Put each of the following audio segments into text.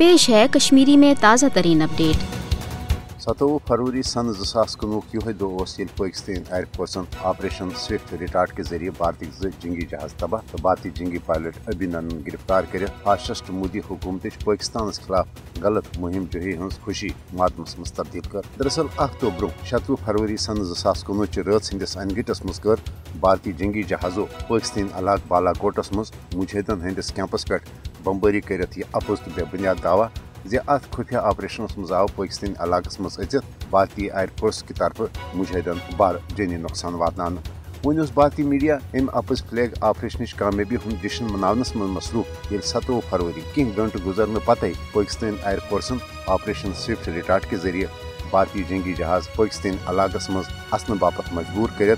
पेश है कश्मीरी में ताज़ा तरीन अपडेट। सतोवु फरवरी सन जसास कुनवुक यह दह पाकिस्तान एयरफोर्सन ऑपरेशन स्विफ्ट रिटार्ट के ज़रिए भारतीय जो जंगी जहाज़ तबाह तो भारतीय जंगी पायलट अभिनंदन गिरफ़्तार कर। फाशस्ट मोदी हुकूमत पाकिस्तान खिलाफ गलत मुहिम जही हज खुशी मातमस मज तब्दील कर। दरअसल अख दह ब्रो शतवु फरवरी सन जसास कुनवु रच हंदिस अनगटस मज भारतीय जंगी जहाजों पाकिस्तान अलाक बालाकोटस मज मुजाहिदन हंदिस कैंपस पे बम्बारी कर अपोज तो बेबुनियाद दावा अत खुफिया ऑपरेशन मज आव पाकिस्तान इलाक मज अचित भारतीय एयरफोर्स की तरफ़ मुजाहिदन बार जनी नुकसान वातान वन भारतीय मीडिया अम अपज फ्लैग ऑपरेशन कामयाबी हूँ जश्न मनावनस मज मसरूफ ये सतवु फरवरी कह गंट गुजरन पत पाकिस्तान एयरफोर्सन ऑपरेशन स्विफ्ट रिटार्ट के ज़रिए भारतीय जंगी जहाज़ पाकिस्तान इलाकस मज असन मजबूर कर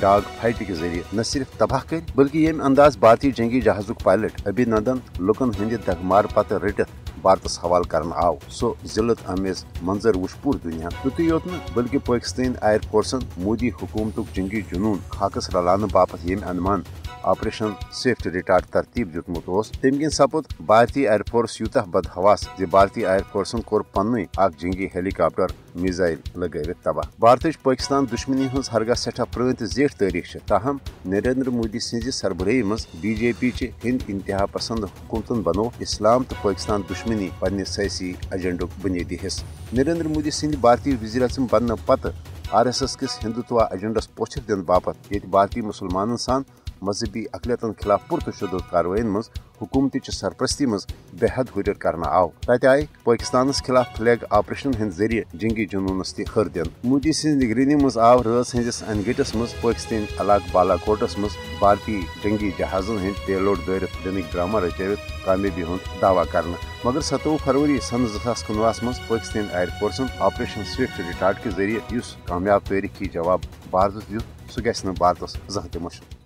डाग फाइट के ज़रिए न सिर्फ़ तबाह कर, बल्कि ये अंदाज भारतीय जंगी जहाजुक पायलट अभिनंदन लुकन हंद दगमार पत रटित भारत हवाल कर आव सो जिलत आमेज मंजर वुश पूर दुनिया युत योत बल्कि पाकिस्तान एयरफोर्सन मोदी हुकूमत जंगी जुनून खाकस रलान बापत ये अनुमान ऑपरेशन स्विफ्ट रिटार्ट तरतीब दुतमुत तम किन सपुद भारतीय एयरफोर्स यूत बदहवास भारतीय एयरफोर्सन कोर पन्न जंगी हेलीकॉप्टर मिजाइल लगवित तबाह भारत पाकिस्तान दुश्मनी हज हरगा सठा प्रण तो जेठ तारीख ताहम नरेंद्र मोदी सज सरबरही must B J P Hind इंतहा पसंद हुकूमतन बनो इस्लाम तो पाकिस्तान दुश्मनी पन्ने सियासी एजेंडुक बुनियादी हिस्स नरेंद्र मोदी सद भारतीय वज़ीर अजम बन पत आर एस एस किस हिंदुत्व एजेंडस पोछर दिन बापत ये भारतीय मुसलमान सान मजहबी अकलियतन खिलाफ पुरतशुद कार्रवाइन मज हुकूमत सरप्रस्ती मज बेहद हुर कर आव तत आय पाकिस्तान खिलाफ फ्लैग ऑपरेशन हंद ज़रिए जंगी जुनूनस तहर दिन मोदी सज निगरानी मज आव रस हंदिस अनगटस मज पाकिस्तान इलाक बालाकोटस मज भारतीय जंगी जहाजन हंद पेलोड दरित दिन ड्रामा रचवित कामयाबी हूँ दावा कर मगर सतोवु फरवरी सन जसास कुनवास मज पाकिस्तान एयरफोर्सन ऑपरेशन स्विफ्ट रिटार्ट के ज़रिए कामयाब तारीखी जवाब भारत दुत सह गि भारत जहाँ मुश्किल